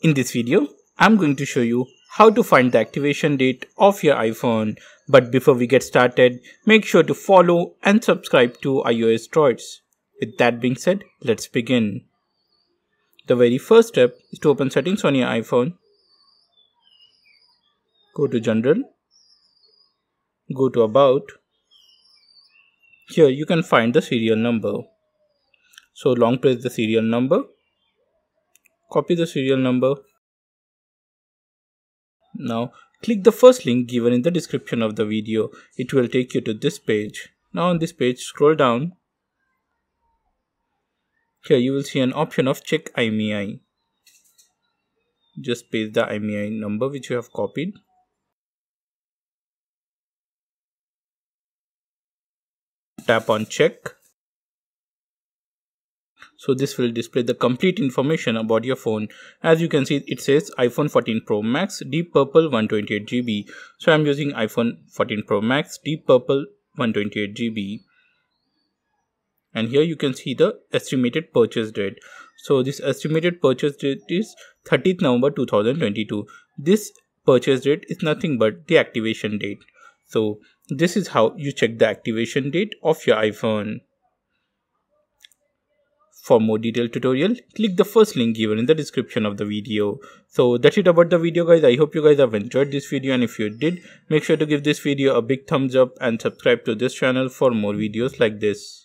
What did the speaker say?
In this video, I'm going to show you how to find the activation date of your iPhone. But before we get started, make sure to follow and subscribe to iOS Droids. With that being said, let's begin. The very first step is to open settings on your iPhone. Go to general. Go to about. Here you can find the serial number. So long press the serial number Copy the serial number. Now click the first link given in the description of the video. It will take you to this page. Now on this page scroll down. Here you will see an option of check IMEI. Just paste the IMEI number which you have copied. Tap on check so this will display the complete information about your phone. As you can see it says iphone 14 pro max deep purple 128 gb so i'm using iphone 14 pro max deep purple 128 gb and here you can see the estimated purchase date. So this estimated purchase date is 30th november 2022 this purchase date is nothing but the activation date. So this is how you check the activation date of your iphone for more detailed tutorial, click the first link given in the description of the video. So that's it about the video guys. I hope you guys have enjoyed this video and if you did, make sure to give this video a big thumbs up and subscribe to this channel for more videos like this.